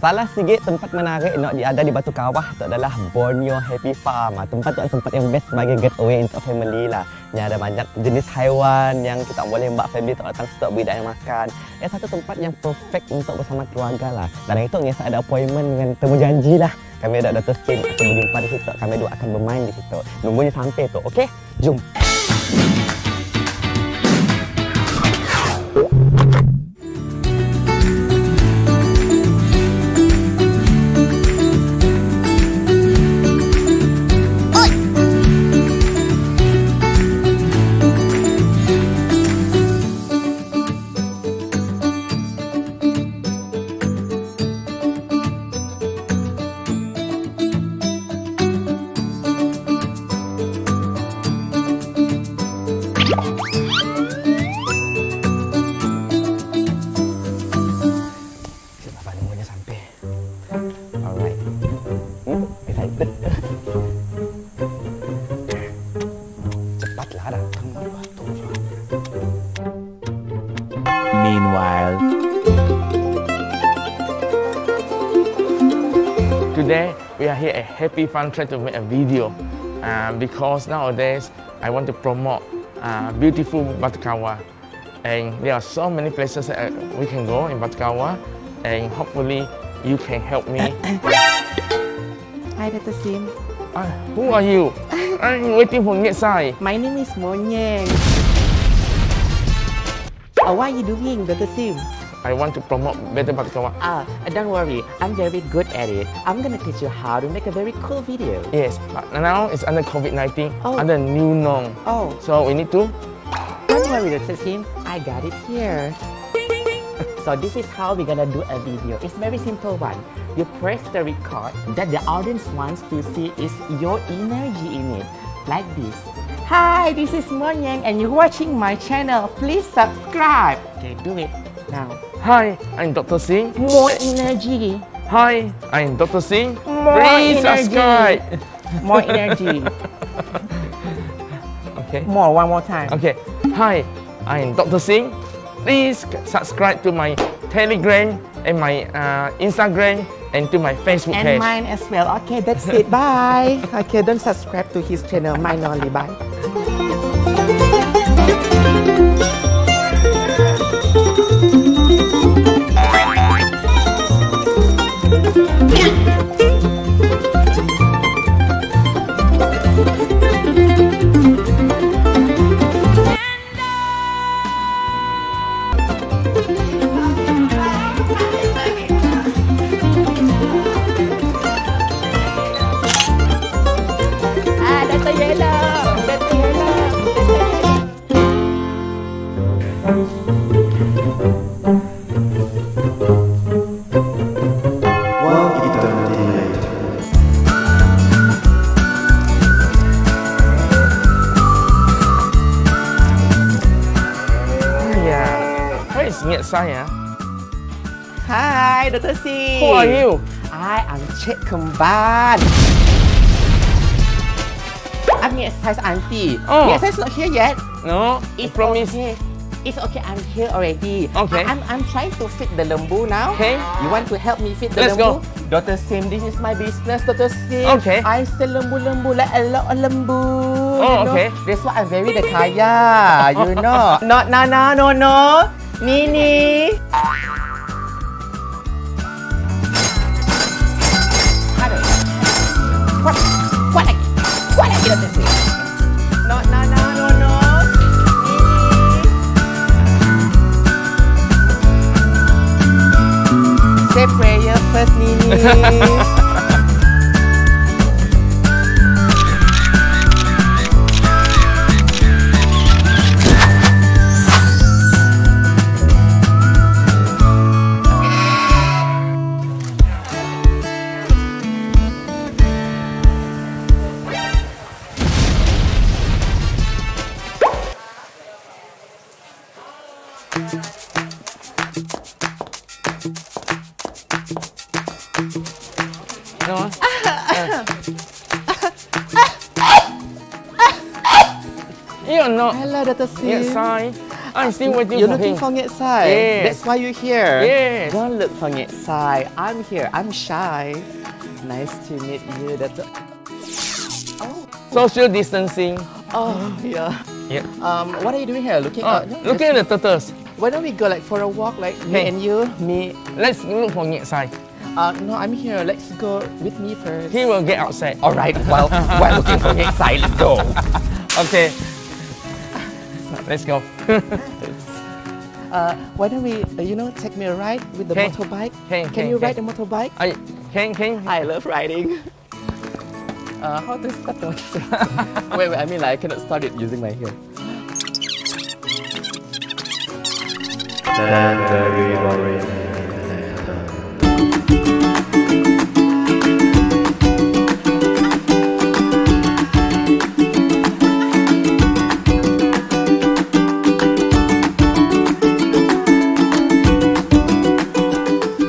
Salah sikit tempat menarik nak di ada di Batu Kawah tu adalah Borneo Happy Farm. Ah, Tempat tu tempat yang best sebagai getaway untuk family lah. Yang ada banyak jenis haiwan yang kita boleh mbak family tu datang stok beri yang makan. Ya satu tempat yang perfect untuk bersama keluarga lah. Dan itu ngesah ada appointment dengan temu janji lah. Kami ada Dr. Sim akan berjumpa di situ. Kami dua akan bermain di situ. Nunggunya sampai tu. Okey? Jom. Today we are here at Happy Farm trying to make a video uh, because nowadays I want to promote uh, beautiful Batu Kawa and there are so many places that we can go in Batu Kawa and hopefully you can help me. Hi, Dr. Sim. uh, who are you? I'm waiting for Ngektsai. My name is Monyeng. Uh, what are you doing, Dr. Sim? I want to promote better Batu Kawa. Ah, don't worry. I'm very good at it. I'm gonna teach you how to make a very cool video. Yes, but now it's under COVID-19, Oh. under new norm. Oh, So we need to don't worry, Dr. Sim. I got it here. So this is how we're gonna do a video. It's very simple one. You press the record that the audience wants to see is your energy in it. Like this. Hi, this is Monyeng and you're watching my channel. Please subscribe. Okay, do it now. Hi, I'm Dr. Sim. More energy. Hi, I'm Dr. Sim. More Please energy. subscribe. More energy. Okay. More, one more time. Okay. Hi, I'm Dr. Sim. Please subscribe to my Telegram and my uh, Instagram and to my Facebook And page. mine as well. Okay, that's it. Bye. Okay, don't subscribe to his channel. Mine only. Bye. Hi, Dr. C. Who are you? I am Cik Kemban. I'm your size auntie. Oh. Your size not here yet. No, I It's promise. okay. It's okay. I'm here already. Okay. I- I'm, I'm trying to fit the lembu now. Okay. You want to help me fit the Let's lembu? go. Dr. Sim, this is my business, Dr. Sim. Okay. I sell lembu-lembu like a lot of lembu. Oh, you know? okay. That's why I'm very the kaya, you know. Not Nana, no, no. Nini. Sí. No. You're not Hello, Dr. Ngektsai. I'm still waiting You're for looking him. for Ngektsai. Yes. That's why you're here. Yes. Don't look for Ngektsai. I'm here. I'm shy. Nice to meet you. That's. Social distancing. Oh yeah. Yeah. Um, what are you doing here? Looking. Oh, no, looking at the turtles. Why don't we go like for a walk, like me Hey. and you? Me. Let's look for Ngektsai. Uh, no, I'm here. Let's go with me first. He will get outside. All right. Well, we're looking for Ngektsai. Let's go. Okay. Let's go. Uh, why don't we, uh, you know, take me a ride with the Hey. motorbike? Hey, Can hey, you hey. ride the motorbike? I can can I love riding. Uh, how to start the motorbike? wait, wait, I mean like I cannot start it using my hand. Then very worried.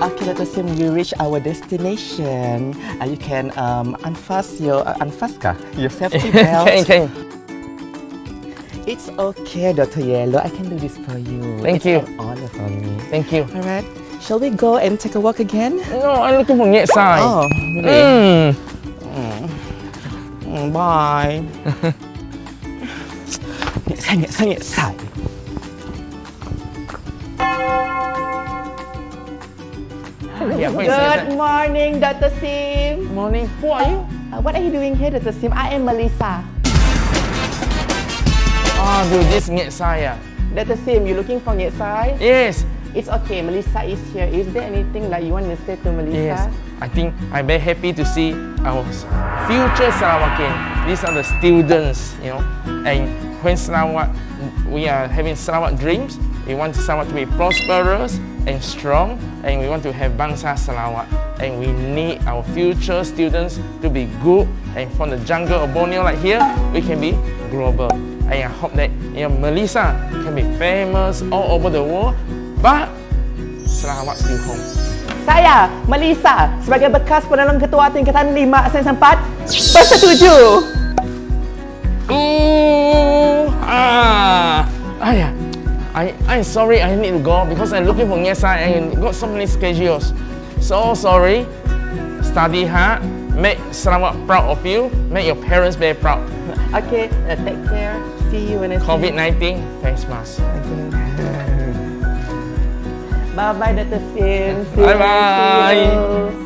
Okay, us assume we reach our destination. Uh, you can um, unfasten your uh, unfasten your safety belt. can can. It's okay, Dr. Yellow. I can do this for you. Thank it's you. an honor for me. Thank you. All right. Shall we go and take a walk again? No, I'm looking for Ngektsai. Oh, really? Mm. Mm, bye. Sai, Ngektsai, Yeah, wait, Good morning, Dr. Sim. Morning. Who are you? Uh, what are you doing here, Dr. Sim? I am Melissa. Oh, dude, this Ngektsai. Dr. Sim, you looking for Ngektsai? Yes. It's okay, Melissa is here. Is there anything like you want to say to Melissa? Yes. I think I'm very happy to see our future Sarawakian. These are the students, you know. And when Sarawak, we are having Sarawak dreams, we want Sarawak to be prosperous and strong, and we want to have Bangsa Sarawak. And we need our future students to be good, and from the jungle of Borneo like here, we can be global. And I hope that you know, Melissa can be famous all over the world, but Sarawak still home. Saya, Melissa, sebagai bekas penolong ketua tingkatan 5 Sen Sempat, bersetuju. Ooh, ah, ah yeah. I, I'm sorry I need to go because I'm looking for Nyesa and got so many schedules. So sorry. Study hard. Make Sarawak proud of you. Make your parents very proud. Okay, uh, take care. See you when I. COVID-19, face mask. Bye bye, Dr. See. Bye-bye.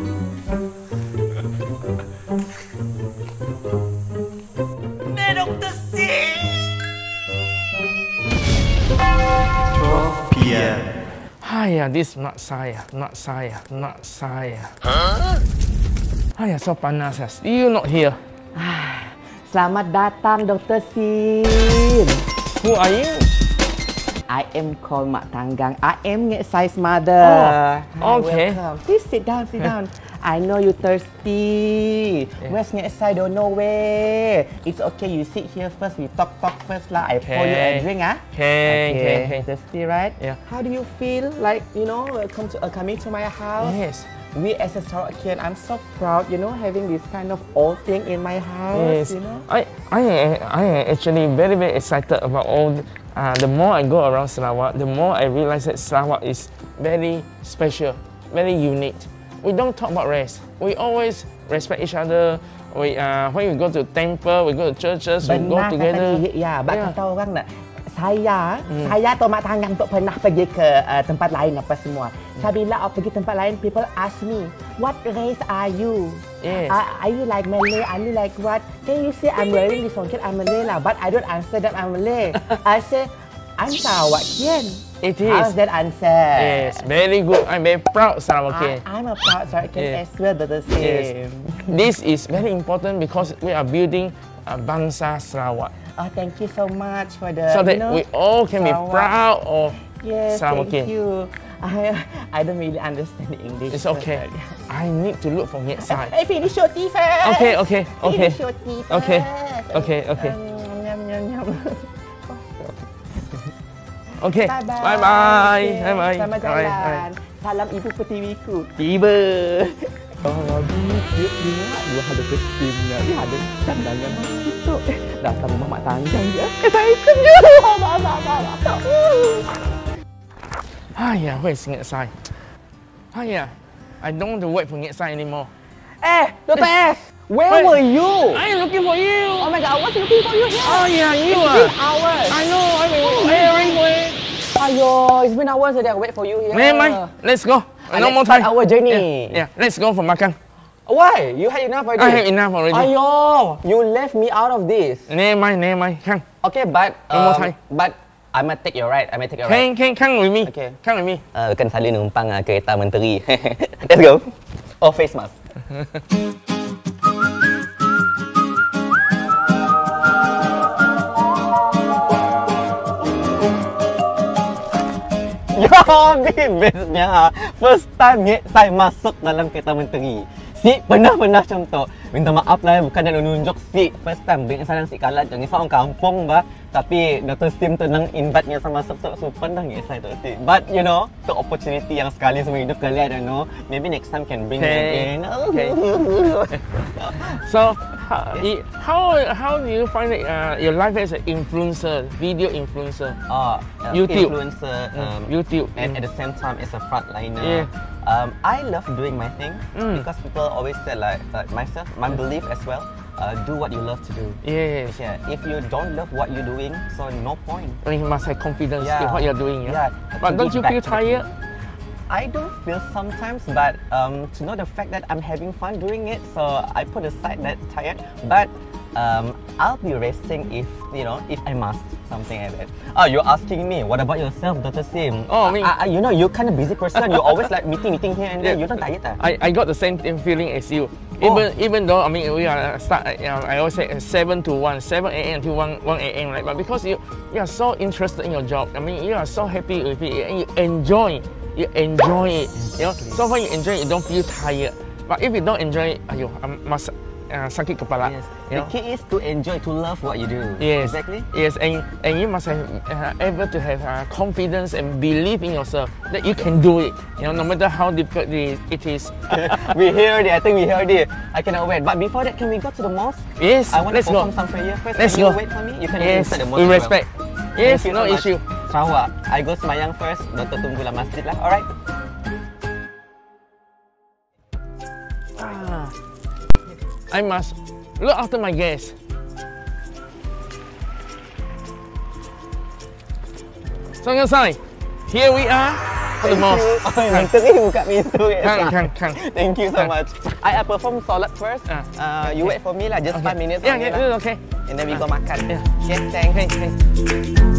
Hiya, this not saya, not saya, not saya. Hiya, so panas. ah. Still not here. Selamat datang, Dr. Sim. Who are you? I am called Mak Tanggang. I am Ngek Sai's mother. Oh, okay. welcome. Please sit down, sit down. I know you thirsty. Where's Ngektsai? Don't know where. It's okay. You sit here first. We talk, talk first lah. I pour you a drink, ah. Okay, okay, okay. Thirsty, right? Yeah. How do you feel like you know uh, come to uh, coming to my house? Yes. We as a Sarawakian, I'm so proud, you know, having this kind of old thing in my house, Yes, you know. I, I, I am actually very, very excited about all. the- Uh, the more I go around Sarawak, the more I realize that Sarawak is very special, very unique. We don't talk about race. We always respect each other. We, uh, when we go to temple, we go to churches, we go Benar together. kata Gigi. Ya, bak Yeah. kata orang nak. Saya, saya atau Mak Tanggang tu pernah pergi ke uh, tempat lain apa semua. Sabila aku pergi tempat lain, people ask me, what race are you? Yes. Are, are you like Malay? Are you like what? Can you say I'm wearing this one? I'm Malay lah, but I don't answer that I'm Malay. I say, I'm Sarawakian. It How's that answer? Yes, very good. I'm very proud I, Sarawakian. I'm a proud Sarawakian Yes. as well, the same. Yes. This is very important because we are building a Bangsa Sarawak. Oh, thank you so much for the, So that you know, we all can be proud of Yes, Sarawakian. thank you. I, I don't really understand English. It's okay. I need to look for Ngek Sai. Hey, finish your tea first. Okay, okay, okay. Finish your tea first. Okay, okay, okay. Um, yum, yum, yum. Okay. Bye bye. Bye bye. Okay, Bye bye. Selamat jalan. bye. Salam ibu pertiwiku. Tiba. Rabi, dia ingat dua ada ketimnya. Dia ada cadangan itu. Eh, dasar rumah mak tanjang dia. Eh, saya kejut. Hiya, where's Ngek Sai? Hiya, I don't want to wait for Ngek Sai anymore. Eh, Dr. S, where Wait. were you? I am looking for you. Oh my god, I was looking for you here. Oh yeah, you It's are. been hours. I know. Been airing for it. Ayo, it's been hours that I wait for you here. Never mind. Let's go. Ah, no more time. our journey. Yeah, yeah. Let's go for makan. Why? You had enough already? I have enough already. Ayo, you left me out of this. Never mind, never mind. Come, Okay, but One more um, time. But I might take your ride. I might take your ride. come, come, come with me. Okay. Come with me. Uh, kan selalu numpang uh, kereta menteri. Let's go. Oh, face mask. Ya, bestnya. First time Ngek Sai masuk dalam kereta menteri. Si pernah-pernah tu. Minta maaf lah, bukan nak nunjuk si first time. Bing salang si kalat. Jangan orang kampung ba. Tapi Dr. Sim tu nang invite Ngek Sai masuk. So, pernah Ngek Sai tu. But you know, tu opportunity yang sekali semua hidup kali I don't know. Maybe next time can bring them Okay. in. Okay. So, how, how, how do you find it, uh, your life as an influencer, video influencer? uh, uh, YouTube. influencer, um, YouTube. and Mm. at the same time as a frontliner. Yeah. Um, I love doing my thing Mm. because people always say like, like myself, my belief as well. Uh, do what you love to do. Yes. Yeah. If you don't love what you're doing, so no point. I mean, you must have confidence Yeah. in what you're doing. Yeah, Yeah. But don't you feel tired? I do feel sometimes, but um, to know the fact that I'm having fun doing it, so I put aside that tired. But um, I'll be resting if you know if I must something like that. Oh, you're asking me. What about yourself, Dr. Sim? Oh, me. I, I, you know, you're kind of busy person. You always like meeting, meeting here and there. Yeah. You don't tired, ah? I, I got the same feeling as you. Oh. Even even though I mean we are start uh, I always say uh, seven to one, seven a.m. to one one a.m. Right, but because you you are so interested in your job, I mean you are so happy with it and you enjoy, you enjoy it. You know, so when you enjoy it, you don't feel tired. But if you don't enjoy it, ayo, I must uh, sakit kepala. Yes. You The key is to enjoy, to love what you do. Yes. Exactly. Yes, and, and you must have uh, able to have uh, confidence and believe in yourself that you can do it. You know, no matter how difficult it is. we heard it. I think we heard it. I cannot wait. But before that, can we go to the mosque? Yes, I want let's to go. perform some prayer first. Let's can go. you wait for me? You can Yes, the mosque. we as well. respect. Yes, no much. issue. Sarawak. I go semayang first. Doktor tunggulah masjid lah. Alright. Ah, I must look after my guests. So Sai, here we are the mosque. Oh, buka pintu. ah. Thank you so much. I, I perform solat first. Ah, Uh, you wait for me lah. Just Okay. five minutes. Yeah, yeah, lah. okay. And then we Ah, go makan. yeah. Okay, thanks. Okay, okay.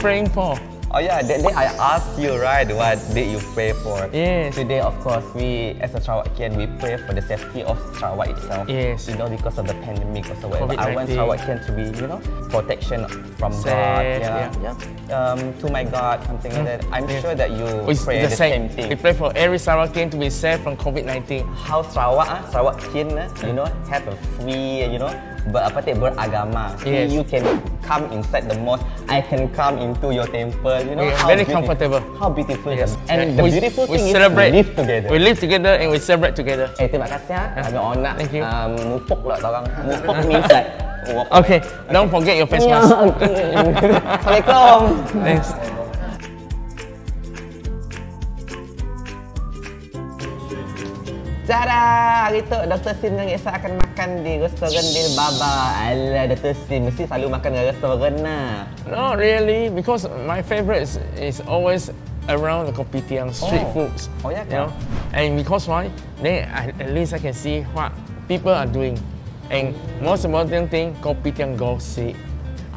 Praying for? Oh yeah, that day I asked you right, what did you pray for? Yes. Today, of course, we as a Sarawakian, we pray for the safety of Sarawak itself. Yes. You know, because of the pandemic or so whatever. I want COVID-19. To be, you know, protection from God. Safe, Yeah. yeah. Um, to my God, something like that. I'm Yes. sure that you We, pray the, same, thing. We pray for every Sarawakian to be safe from COVID-19. How Sarawak, ah, Sarawakian, ah, you know, have a free, you know, ber, apa tu, beragama. See, Yes. you can come inside the mosque. I can come into your temple. You know, are how very beautiful- comfortable. How beautiful Yes. And the We- beautiful we thing celebrate. is we live together. We live together and we celebrate together. Eh, terima kasih ah. Kami onak. Thank you. Um, mupuk lah orang. Mupuk means like walk Okay, don't forget your face Ya, mask. Assalamualaikum. Thanks. Tada! Hari tu Dr. Sim dan Esa akan makan di restoran Dil Baba. Alah, Dr. Sim mesti selalu makan di restoran lah. Not really, because my favorite is, is always around the kopitiam street Oh. foods. Oh, yeah, you know, and because why? Then I, at least I can see what people are doing, and most important thing, kopitiam gossip.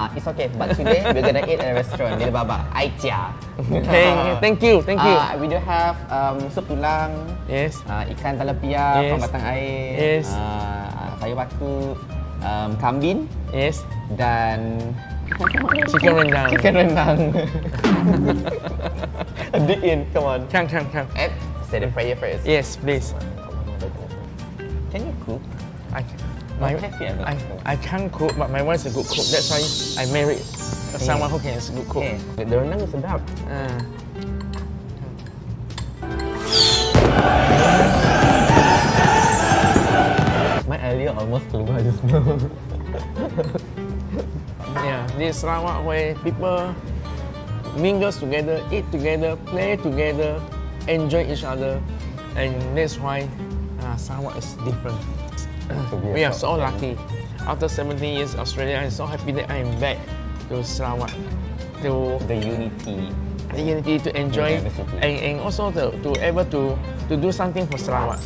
Ah, it's okay. But today we're gonna eat at a restaurant Dil Baba. Aicha. Okay, thank you, thank you. Ah, we do have um, sup tulang, Yes. uh, ikan talapia Yes. from batang air, Yes. uh, sayur batu, um, kambing Yes. dan Chicken rendang. chicken rendang. Dig in, come on. Come, come, come. And say the prayer first. Yes, please. Can you cook? I, my, Have you ever I, cooked? I can't cook, but my wife is a good cook. That's why I married someone who can is good cook. Okay. The rendang sedap. Uh, My earlier almost keluar just now. yeah, this Sarawak where people mingles together, eat together, play together, enjoy each other, and that's why uh, Sarawak is different. We are so lucky. After 17 years Australia, I'm so happy that I'm back to Sarawak to The unity. the unity to enjoy and, and also to, to able to, to do something for Sarawak.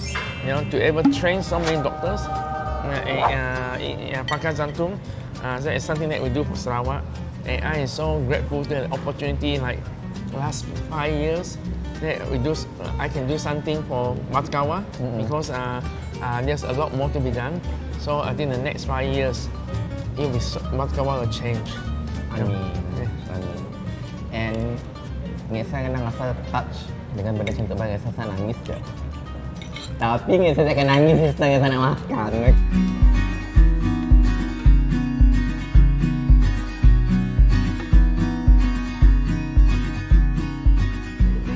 You know, to able train so many doctors uh, uh, in uh, Pakar Jantung. Uh, that is something that we do for Sarawak. And I am so grateful to the opportunity like last five years that we do, uh, I can do something for Matkawa because uh, uh, there's a lot more to be done. So I think the next five years, it will be so, Matkawa will change. Amin. Yeah. Amin. And Ngek saya kadang rasa touch dengan benda tu bagi saya nangis je. Tapi Ngek saya akan nangis saya nak makan.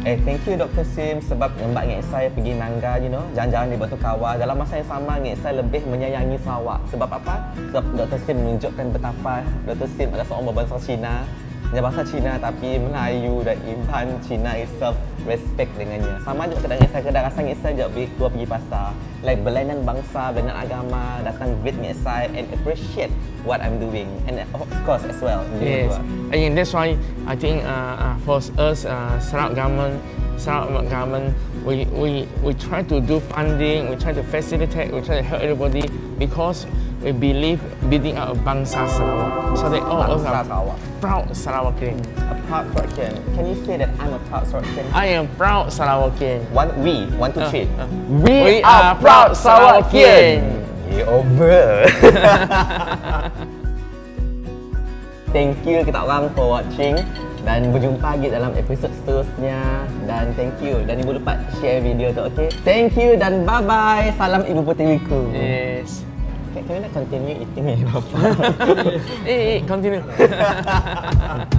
Eh, thank you Dr. Sim sebab ngembak ngek saya pergi Nangga, you know, jalan-jalan di Batu Kawah. Dalam masa yang sama, ngek saya lebih menyayangi Sarawak. Sebab apa? Sebab Dr. Sim menunjukkan betapa Dr. Sim adalah seorang berbangsa Cina. Dia bangsa Cina tapi Melayu dan Iban Cina itself respect dengannya. Sama juga kadang saya kadang rasa ngek saya juga keluar pergi pasar. Like berlainan bangsa, berlainan agama, datang greet saya and appreciate what I'm doing. And of course as well. Yes, juga. and that's why I think uh, uh, for us, uh, Sarawak government, Sarawak government, we, we, we try to do funding, we try to facilitate, we try to help everybody because we believe building up a Bangsa Sarawak so that all Bangsa are Sarawak. proud Sarawakian. A proud Sorokian. Can you say that I'm a proud Sorokian? I am proud Sarawakian. One, we, one, two, Uh, three. uh. we, We are proud Sarawakian. Yeah, over. thank you kita orang for watching dan berjumpa lagi dalam episod seterusnya dan thank you dan ibu lupa share video tu okay thank you dan bye bye salam ibu pertiwiku Yes. can, can we not continue eating in our phone? hey, hey, continue.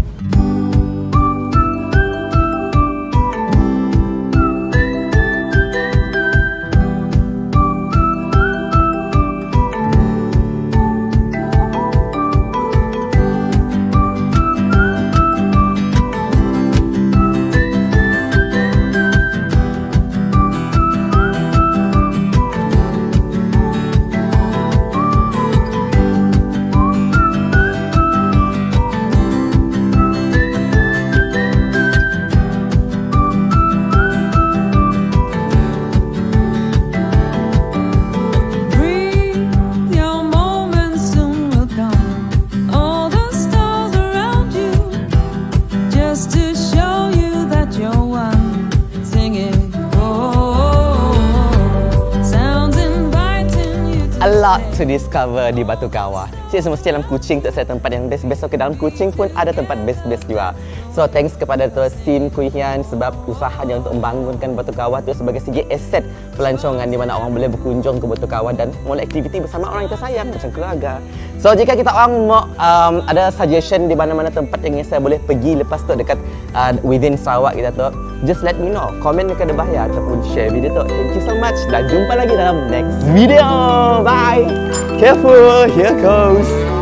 To discover di Batu Kawah. Saya semestinya dalam Kuching tak saya tempat yang best-best. So, ke dalam Kuching pun ada tempat best-best juga. So, thanks kepada Tuan Sim Kui Hian sebab usahanya untuk membangunkan Batu Kawah tu sebagai segi aset pelancongan di mana orang boleh berkunjung ke Batu Kawah dan mulai aktiviti bersama orang yang kita sayang macam keluarga. So, jika kita orang mau um, ada suggestion di mana-mana tempat yang saya boleh pergi lepas tu dekat uh, within Sarawak kita tu, just let me know. Komen dekat bawah ya ataupun share video tu. Thank you so much dan jumpa lagi dalam next video. Bye. Careful. Here goes.